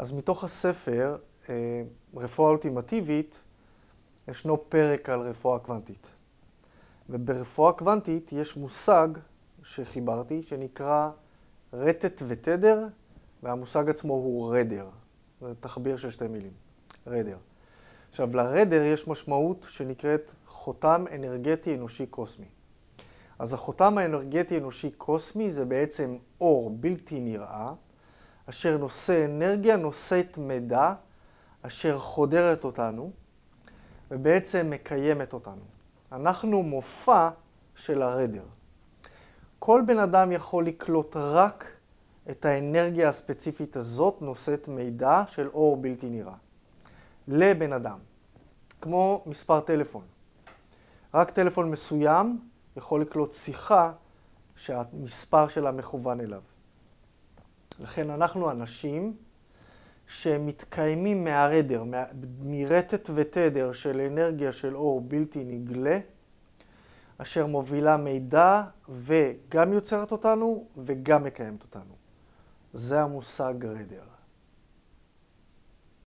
אז מתוך הספר, אה, רפואה אולטימטיבית, ישנו פרק על רפואה קוונטית. וברפואה קוונטית יש מושג שחיברתי, שנקרא רטט ותדר, והמושג עצמו הוא רדר. זה תחביר של שתי מילים, רדר. עכשיו, לרדר יש משמעות שנקראת חותם אנרגטי אנושי קוסמי. אז החותם האנרגטי אנושי קוסמי זה בעצם אור בלתי נראה, אשר נושא אנרגיה, נושאת מידע, אשר חודרת אותנו, ובעצם מקיימת אותנו. אנחנו מופע של הרדר. כל בן אדם יכול לקלוט רק את האנרגיה הספציפית הזאת, נושאת מידע של אור בלתי נראה. לבן אדם, כמו מספר טלפון. רק טלפון מסוים יכול לקלוט שיחה שהמספר שלה מכוון אליו. לכן אנחנו אנשים שמתקיימים מהרדר, מרטט ותדר של אנרגיה של אור בלתי נגלה, אשר מובילה מידע וגם יוצרת אותנו וגם מקיימת אותנו. זה המושג רדר.